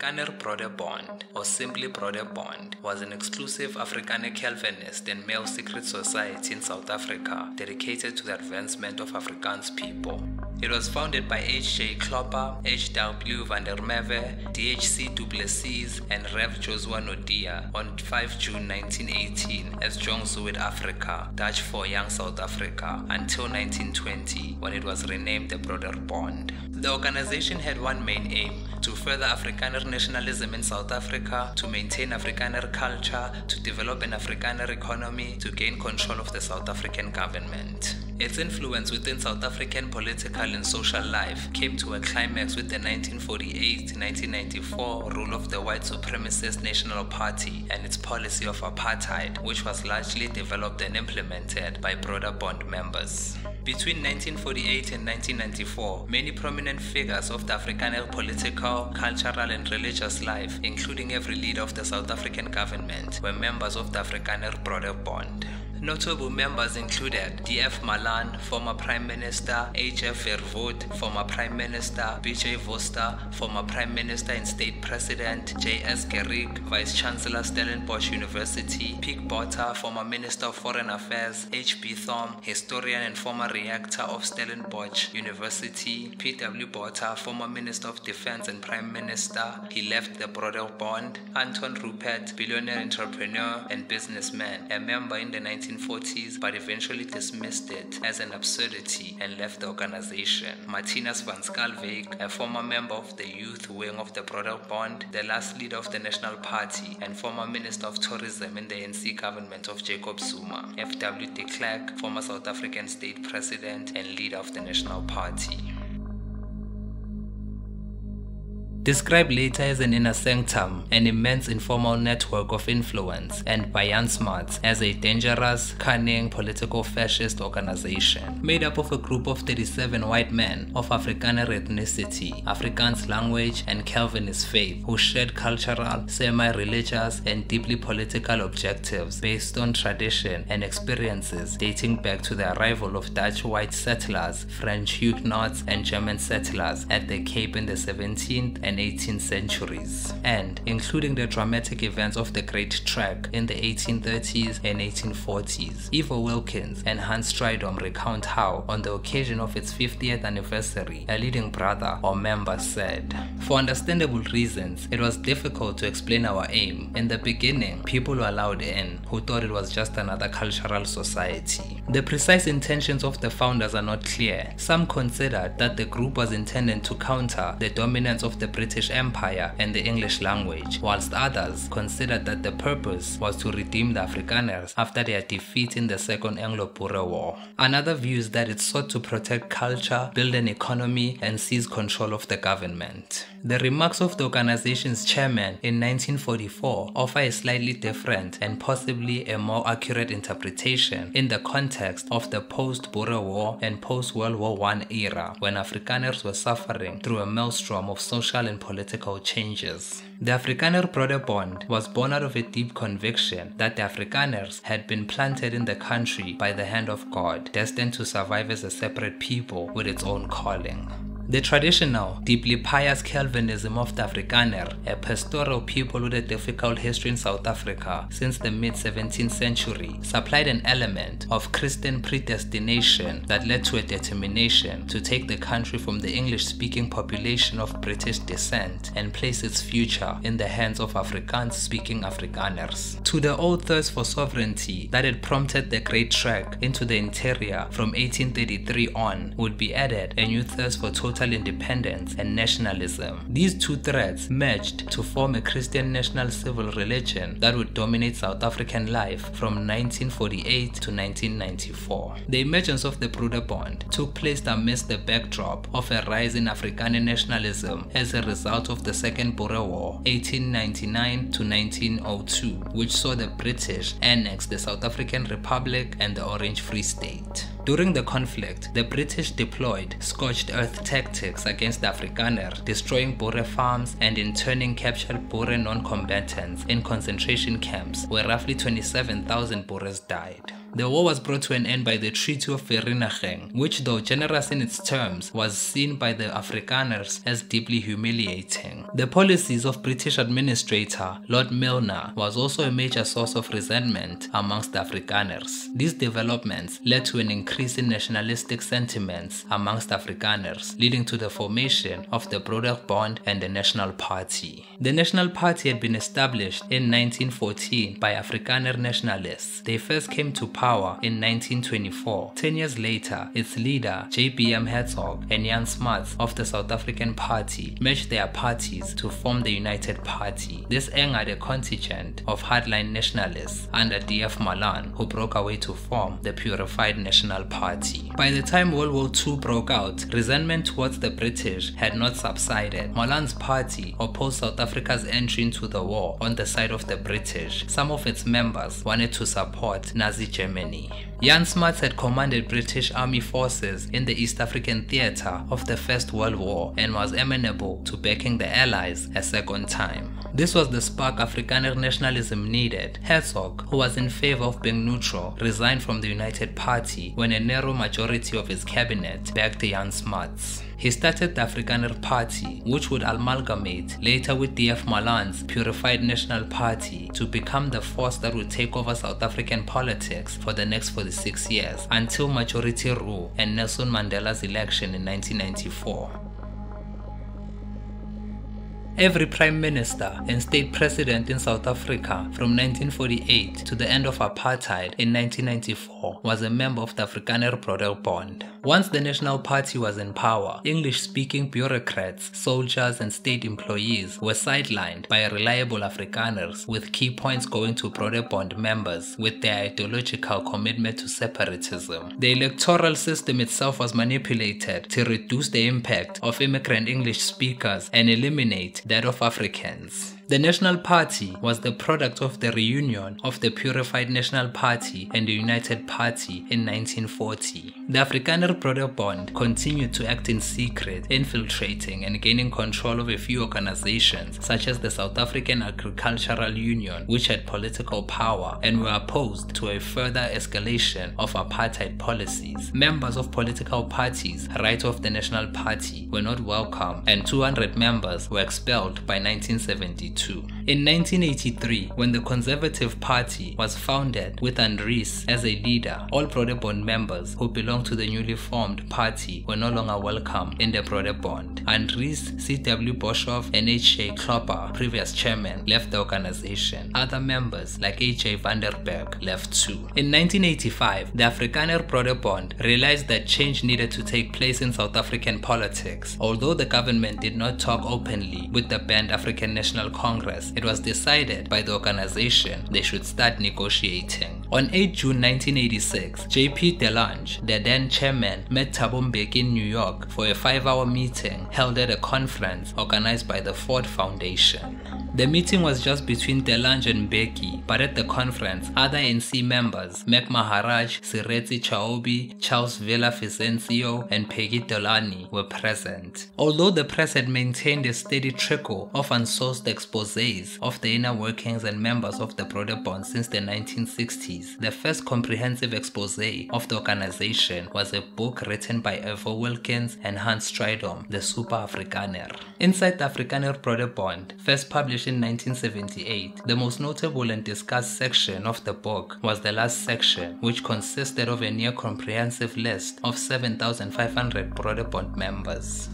Afrikaner Broederbond, or simply Broederbond, was an exclusive Afrikaner Calvinist and male secret society in South Africa dedicated to the advancement of Afrikaans people. It was founded by H.J. Klopper, H.W. van der Merwe, D.H.C. du Plessis, and Rev. Jozua Naudé on 5 June 1918 as Jong Zuid Afrika, Dutch for Young South Africa, until 1920 when it was renamed the Broederbond. The organization had one main aim to further Afrikaner nationalism in South Africa, to maintain Afrikaner culture, to develop an Afrikaner economy, to gain control of the South African government. Its influence within South African political and social life came to a climax with the 1948-1994 rule of the white supremacist National Party and its policy of apartheid, which was largely developed and implemented by Broederbond members. Between 1948 and 1994, many prominent figures of the Afrikaner political, cultural and religious life, including every leader of the South African government, were members of the Afrikaner Broederbond. Notable members included D.F. Malan, former Prime Minister, H.F. Verwoerd, former Prime Minister, B.J. Vorster, former Prime Minister and State President, J.S. Gericke, Vice Chancellor Stellenbosch University, Pik Botha, former Minister of Foreign Affairs, H.B. Thom, historian and former rector of Stellenbosch University, P.W. Botha, former Minister of Defense and Prime Minister, he left the Broederbond, Anton Rupert, billionaire entrepreneur and businessman, a member in the 19 1940s but eventually dismissed it as an absurdity and left the organization. Martinus van Schalkwyk, a former member of the youth wing of the Broederbond, the last leader of the National Party and former Minister of Tourism in the ANC government of Jacob Zuma. F.W. de Klerk, former South African state president and leader of the National Party. Described later as an inner sanctum, an immense informal network of influence, and by Jan Smuts as a dangerous, cunning political fascist organization. Made up of a group of 37 white men of Afrikaner ethnicity, Afrikaans language, and Calvinist faith who shared cultural, semi-religious, and deeply political objectives based on tradition and experiences dating back to the arrival of Dutch white settlers, French Huguenots, and German settlers at the Cape in the 17th and 18th centuries, and including the dramatic events of the Great Trek in the 1830s and 1840s. Ivor Wilkins and Hans Strydom recount how, on the occasion of its 50th anniversary, a leading brother or member said, For understandable reasons, it was difficult to explain our aim. In the beginning, people were allowed in who thought it was just another cultural society. The precise intentions of the founders are not clear. Some considered that the group was intended to counter the dominance of the British Empire and the English language, whilst others considered that the purpose was to redeem the Afrikaners after their defeat in the Second Anglo-Boer War. Another view is that it sought to protect culture, build an economy, and seize control of the government. The remarks of the organization's chairman in 1944 offer a slightly different and possibly a more accurate interpretation in the context of the post-Boer War and post-World War I era when Afrikaners were suffering through a maelstrom of social and political changes. The Afrikaner Broederbond was born out of a deep conviction that the Afrikaners had been planted in the country by the hand of God, destined to survive as a separate people with its own calling. The traditional, deeply pious Calvinism of the Afrikaner, a pastoral people with a difficult history in South Africa since the mid 17th century, supplied an element of Christian predestination that led to a determination to take the country from the English speaking population of British descent and place its future in the hands of Afrikaans speaking Afrikaners. To the old thirst for sovereignty that had prompted the Great Trek into the interior from 1833 on would be added a new thirst for total total independence and nationalism. These two threads merged to form a Christian national civil religion that would dominate South African life from 1948 to 1994. The emergence of the Broederbond took place amidst the backdrop of a rise in Afrikaner nationalism as a result of the Second Boer War, 1899 to 1902, which saw the British annex the South African Republic and the Orange Free State. During the conflict, the British deployed scorched earth tactics against the Afrikaner, destroying Boer farms and interning captured Boer non-combatants in concentration camps where roughly 27,000 Boers died. The war was brought to an end by the Treaty of Vereeniging, which though generous in its terms, was seen by the Afrikaners as deeply humiliating. The policies of British Administrator Lord Milner was also a major source of resentment amongst the Afrikaners. These developments led to an increase in nationalistic sentiments amongst Afrikaners, leading to the formation of the Broederbond and the National Party. The National Party had been established in 1914 by Afrikaner nationalists. They first came to power in 1924. Ten years later, its leader, J.B.M. Hertzog and Jan Smuts of the South African Party merged their parties to form the United Party. This angered a contingent of hardline nationalists under D.F. Malan, who broke away to form the Purified National Party. By the time World War II broke out, resentment towards the British had not subsided. Malan's party opposed South Africa's entry into the war on the side of the British. Some of its members wanted to support Nazi Germany. Jan Smuts had commanded British Army forces in the East African theatre of the First World War and was amenable to backing the Allies a second time. This was the spark Afrikaner nationalism needed. Hertzog, who was in favor of being neutral, resigned from the United Party when a narrow majority of his cabinet backed Jan Smuts. He started the Afrikaner Party, which would amalgamate later with DF Malan's Purified National Party to become the force that would take over South African politics for the next 46 years until majority rule and Nelson Mandela's election in 1994. Every prime minister and state president in South Africa from 1948 to the end of apartheid in 1994 was a member of the Afrikaner Broederbond. Once the National Party was in power, English-speaking bureaucrats, soldiers and state employees were sidelined by reliable Afrikaners with key points going to Broederbond members with their ideological commitment to separatism. The electoral system itself was manipulated to reduce the impact of immigrant English speakers and eliminate that of Africans. The National Party was the product of the reunion of the Purified National Party and the United Party in 1940. The Afrikaner Broederbond continued to act in secret, infiltrating and gaining control of a few organizations such as the South African Agricultural Union, which had political power and were opposed to a further escalation of apartheid policies. Members of political parties, right of the National Party, were not welcome and 200 members were expelled by 1972 two. In 1983, when the Conservative Party was founded with Andries as a leader, all Broederbond members who belonged to the newly formed party were no longer welcome in the Broederbond. Andries, C.W. Boshoff, and. Klopper, previous chairman, left the organization. Other members like H.J. Vanderberg left too. In 1985, the Afrikaner Broederbond realized that change needed to take place in South African politics. Although the government did not talk openly with the banned African National Congress, it was decided by the organization they should start negotiating. On 8 June 1986, J.P. DeLange, the then chairman, met Thabo in New York for a five-hour meeting held at a conference organized by the Ford Foundation. The meeting was just between DeLange and Mbeki, but at the conference, other NC members, Mac Maharaj, Seretse Chaubi, Charles Villa Vicencio, and Peggy Delany were present. Although the press had maintained a steady trickle of unsourced exposés of the inner workings and members of the Broederbond since the 1960s, the first comprehensive expose of the organization was a book written by Ivor Wilkins and Hans Strydom, the Super Afrikaner. Inside the Afrikaner Broederbond, first published in 1978. The most notable and discussed section of the book was the last section, which consisted of a near comprehensive list of 7,500 Broederbond members.